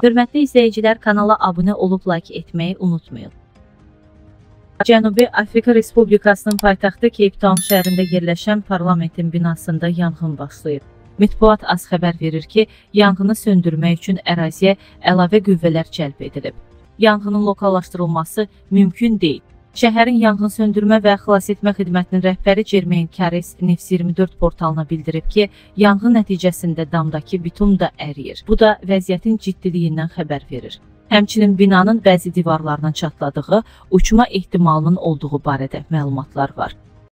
Hörmətli izləyicilər, kanala abunə olub like etməyi unutmayın. Cənubi Afrika Respublikasının paytaxtı Cape Town şəhərində yerləşən parlamentin binasında yanğın başlayıb. Mətbuat az xəbər verir ki, yanğını söndürmək üçün əraziyə əlavə qüvvələr cəlb edilib. Yanğının lokallaşdırılması mümkün deyil. Şəhərin yanğın söndürmə və xilasetmə xidmətinin rəhbəri Cermain Kares Nefs 24 portalına bildirib ki, yanğın nəticəsində damdakı bitum da əriyir. Bu da vəziyyətin ciddiliyindən xəbər verir. Həmçinin binanın bəzi divarlarının çatladığı, uçma ehtimalının olduğu barədə məlumatlar var.